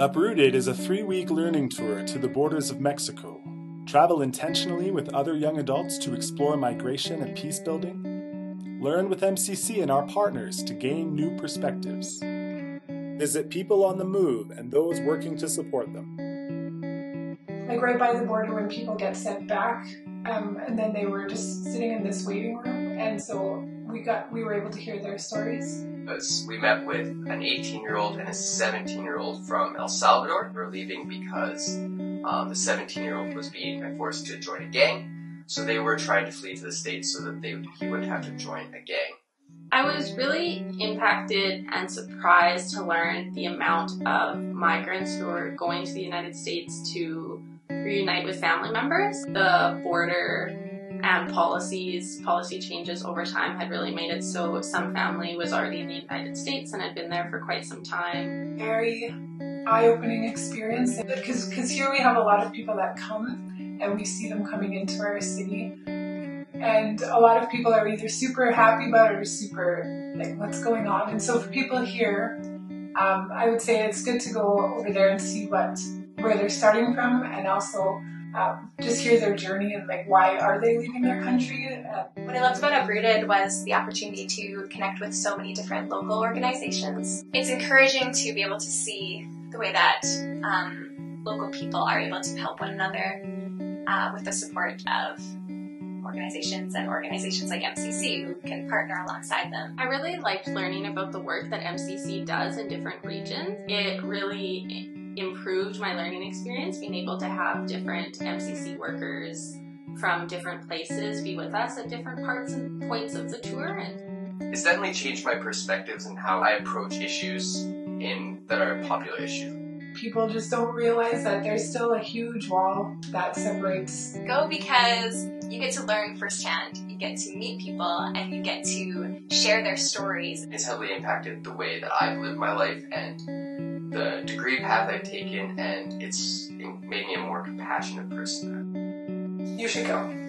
Uprooted is a three week learning tour to the borders of Mexico. Travel intentionally with other young adults to explore migration and peace building. Learn with MCC and our partners to gain new perspectives. Visit people on the move and those working to support them. Like right by the border when people get sent back, um, and then they were just sitting in this waiting room, and so we got we were able to hear their stories. Was we met with an 18 year old and a 17 year old from El Salvador. They were leaving because um, the 17 year old was being forced to join a gang. So they were trying to flee to the States so that they, he wouldn't have to join a gang. I was really impacted and surprised to learn the amount of migrants who are going to the United States to reunite with family members. The border and policies, policy changes over time had really made it so some family was already in the United States and had been there for quite some time. Very eye-opening experience because because here we have a lot of people that come and we see them coming into our city and a lot of people are either super happy about it or super like what's going on and so for people here um, i would say it's good to go over there and see what where they're starting from and also um, just hear their journey and like why are they leaving their country uh, what i loved about uprooted was the opportunity to connect with so many different local organizations it's encouraging to be able to see the way that um, local people are able to help one another uh, with the support of organizations and organizations like MCC who can partner alongside them. I really liked learning about the work that MCC does in different regions. It really improved my learning experience, being able to have different MCC workers from different places be with us at different parts and points of the tour. And it's definitely changed my perspectives and how I approach issues in that are a popular issues people just don't realize that there's still a huge wall that separates. Go because you get to learn firsthand. You get to meet people and you get to share their stories. It's heavily impacted the way that I've lived my life and the degree path I've taken, and it's made me a more compassionate person. You should go.